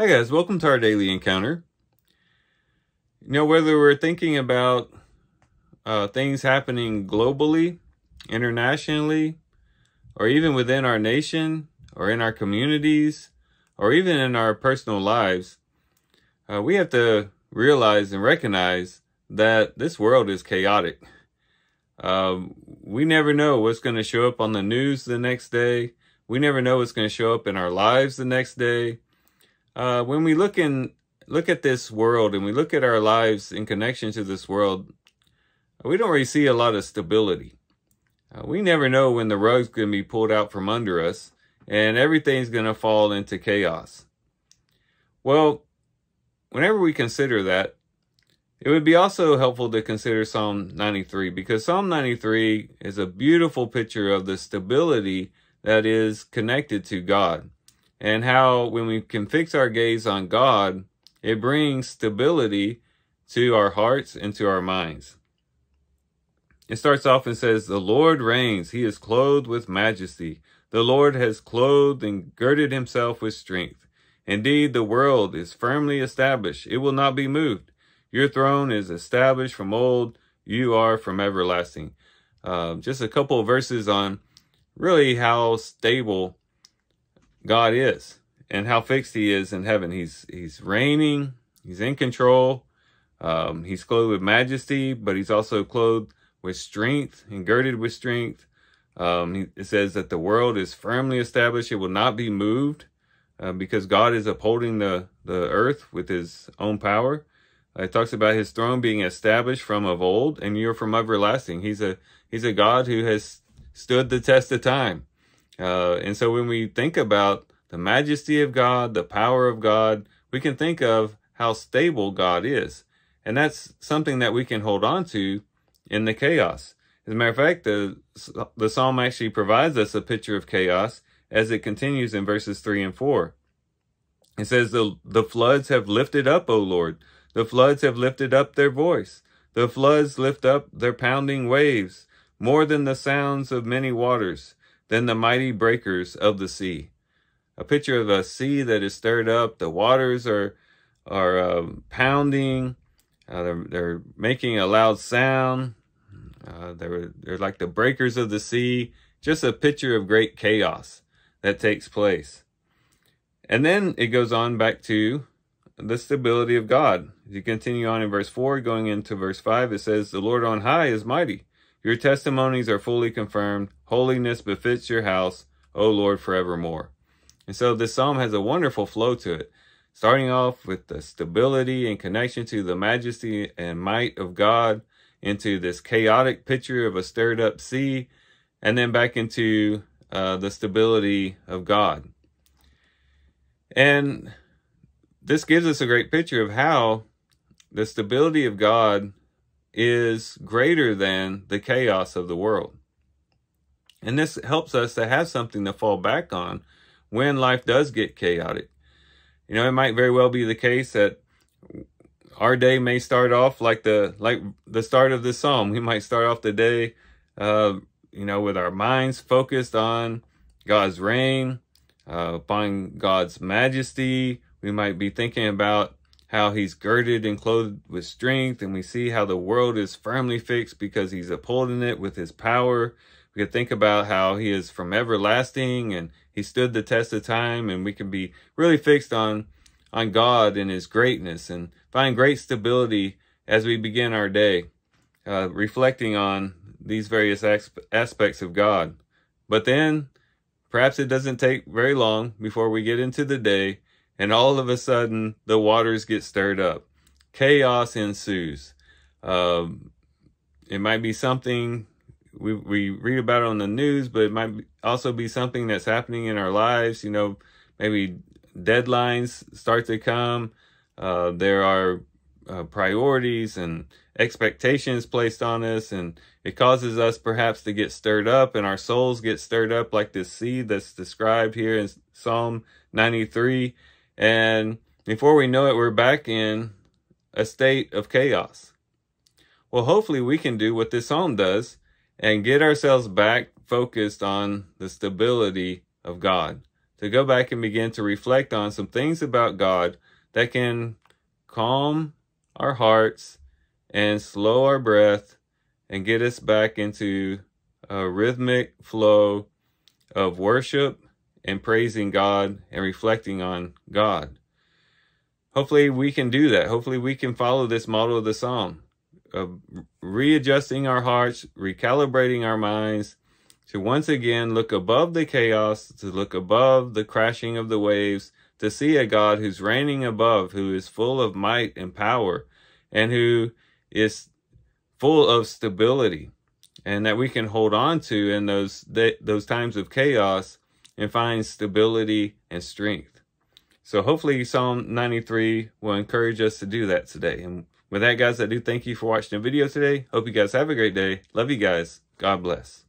Hi guys, welcome to our daily encounter. You know, whether we're thinking about uh, things happening globally, internationally, or even within our nation, or in our communities, or even in our personal lives, uh, we have to realize and recognize that this world is chaotic. Uh, we never know what's going to show up on the news the next day. We never know what's going to show up in our lives the next day uh, when we look in look at this world and we look at our lives in connection to this world, we don't really see a lot of stability. Uh, we never know when the rug's going to be pulled out from under us and everything's going to fall into chaos. Well, whenever we consider that, it would be also helpful to consider Psalm 93 because Psalm 93 is a beautiful picture of the stability that is connected to God and how when we can fix our gaze on God, it brings stability to our hearts and to our minds. It starts off and says, The Lord reigns. He is clothed with majesty. The Lord has clothed and girded himself with strength. Indeed, the world is firmly established. It will not be moved. Your throne is established from old. You are from everlasting. Uh, just a couple of verses on really how stable God is and how fixed he is in heaven. He's he's reigning, he's in control. Um, he's clothed with majesty, but he's also clothed with strength and girded with strength. Um, he, it says that the world is firmly established; it will not be moved, uh, because God is upholding the the earth with His own power. Uh, it talks about His throne being established from of old, and you're from everlasting. He's a He's a God who has stood the test of time. Uh, and so when we think about the majesty of God, the power of God, we can think of how stable God is. And that's something that we can hold on to in the chaos. As a matter of fact, the, the psalm actually provides us a picture of chaos as it continues in verses 3 and 4. It says, the, the floods have lifted up, O Lord. The floods have lifted up their voice. The floods lift up their pounding waves, more than the sounds of many waters than the mighty breakers of the sea. A picture of a sea that is stirred up. The waters are are uh, pounding. Uh, they're, they're making a loud sound. Uh, they're, they're like the breakers of the sea. Just a picture of great chaos that takes place. And then it goes on back to the stability of God. As you continue on in verse 4, going into verse 5, it says, The Lord on high is mighty. Your testimonies are fully confirmed. Holiness befits your house, O Lord, forevermore. And so this psalm has a wonderful flow to it, starting off with the stability and connection to the majesty and might of God, into this chaotic picture of a stirred up sea, and then back into uh, the stability of God. And this gives us a great picture of how the stability of God is greater than the chaos of the world. And this helps us to have something to fall back on when life does get chaotic. You know, it might very well be the case that our day may start off like the like the start of the psalm. We might start off the day, uh, you know, with our minds focused on God's reign, uh, upon God's majesty. We might be thinking about how he's girded and clothed with strength, and we see how the world is firmly fixed because he's upholding it with his power. We could think about how he is from everlasting and he stood the test of time, and we can be really fixed on on God and his greatness and find great stability as we begin our day, uh, reflecting on these various aspects of God. But then perhaps it doesn't take very long before we get into the day and all of a sudden the waters get stirred up. Chaos ensues. Um, it might be something we, we read about on the news, but it might also be something that's happening in our lives. You know, maybe deadlines start to come. Uh, there are uh, priorities and expectations placed on us, and it causes us perhaps to get stirred up, and our souls get stirred up like this seed that's described here in Psalm 93. And before we know it, we're back in a state of chaos. Well, hopefully we can do what this psalm does and get ourselves back focused on the stability of God, to go back and begin to reflect on some things about God that can calm our hearts and slow our breath and get us back into a rhythmic flow of worship and praising God and reflecting on God. Hopefully we can do that. Hopefully we can follow this model of the psalm of readjusting our hearts, recalibrating our minds to once again look above the chaos, to look above the crashing of the waves, to see a God who's reigning above, who is full of might and power, and who is full of stability, and that we can hold on to in those those times of chaos and find stability and strength. So hopefully Psalm 93 will encourage us to do that today. And with that, guys, I do thank you for watching the video today. Hope you guys have a great day. Love you guys. God bless.